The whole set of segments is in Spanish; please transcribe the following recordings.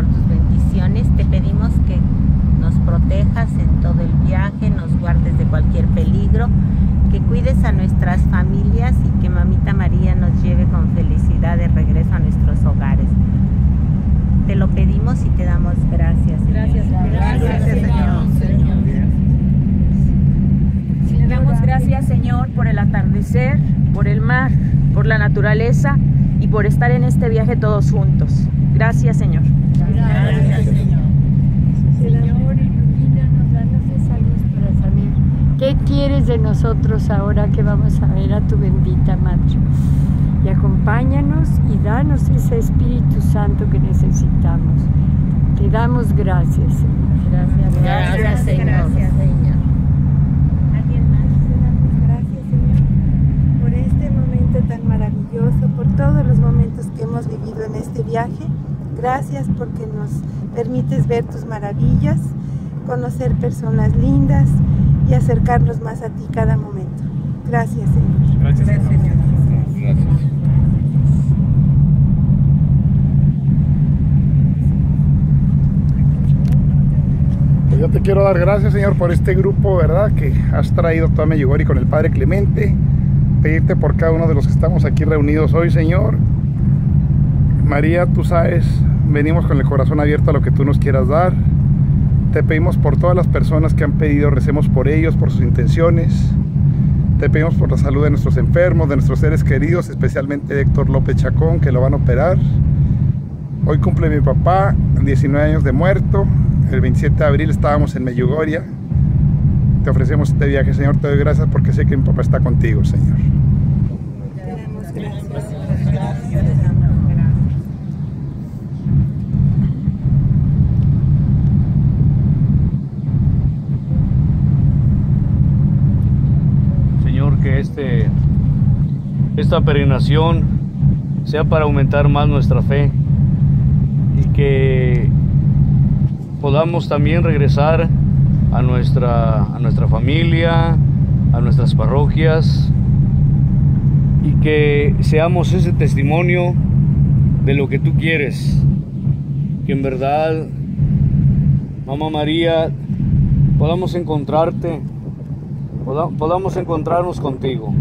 por tus bendiciones. Te pedimos que nos protejas en todo el viaje, nos guardes de cualquier peligro, que cuides a nuestras familias y que Mamita María nos lleve con felicidad de regreso a nuestros hogares. Te lo pedimos y te damos gracias. Gracias, Gracias, Señor. Le damos gracias, Señor, por el atardecer, por el mar, por la naturaleza y por estar en este viaje todos juntos. Gracias, Señor. Gracias, Señor. Señor, ilumínanos, danos esa luz para saber qué quieres de nosotros ahora que vamos a ver a tu bendita Madre. Y acompáñanos y danos ese Espíritu Santo que necesitamos. Te damos gracias, Señor. Gracias, Gracias, Señor. Gracias, Señor. ¿Alguien más? Te damos gracias, Señor, por este momento tan maravilloso, por todos los momentos que hemos vivido en este viaje. Gracias porque nos permites ver tus maravillas, conocer personas lindas y acercarnos más a ti cada momento. Gracias, Señor. Gracias, Gracias, Señor. Gracias. Pues yo te quiero dar gracias, Señor, por este grupo, ¿verdad? Que has traído toda Medjugorje con el Padre Clemente. Pedirte por cada uno de los que estamos aquí reunidos hoy, Señor. María, tú sabes, venimos con el corazón abierto a lo que tú nos quieras dar. Te pedimos por todas las personas que han pedido, recemos por ellos, por sus intenciones. Te pedimos por la salud de nuestros enfermos, de nuestros seres queridos, especialmente de Héctor López Chacón, que lo van a operar. Hoy cumple mi papá 19 años de muerto. El 27 de abril estábamos en Medjugorje. Te ofrecemos este viaje, Señor. Te doy gracias porque sé que mi papá está contigo, Señor. Gracias. Señor, que este, esta peregrinación sea para aumentar más nuestra fe y que podamos también regresar a nuestra, a nuestra familia, a nuestras parroquias y que seamos ese testimonio de lo que tú quieres. Que en verdad, Mamá María, podamos encontrarte podamos encontrarnos contigo,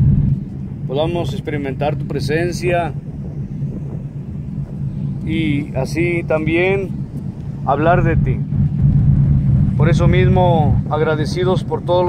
podamos experimentar tu presencia y así también hablar de ti. Por eso mismo, agradecidos por todo